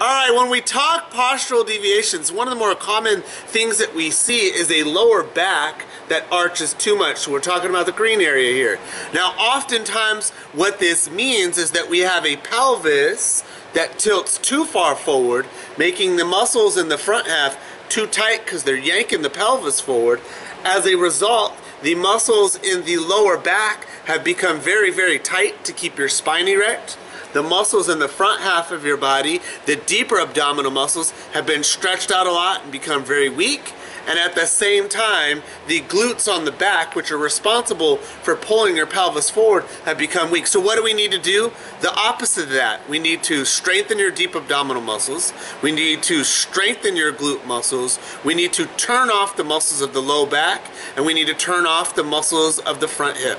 All right, when we talk postural deviations, one of the more common things that we see is a lower back that arches too much. So we're talking about the green area here. Now, oftentimes what this means is that we have a pelvis that tilts too far forward, making the muscles in the front half too tight because they're yanking the pelvis forward. As a result, the muscles in the lower back have become very, very tight to keep your spine erect. The muscles in the front half of your body, the deeper abdominal muscles, have been stretched out a lot and become very weak. And at the same time, the glutes on the back, which are responsible for pulling your pelvis forward, have become weak. So what do we need to do? The opposite of that. We need to strengthen your deep abdominal muscles. We need to strengthen your glute muscles. We need to turn off the muscles of the low back. And we need to turn off the muscles of the front hip.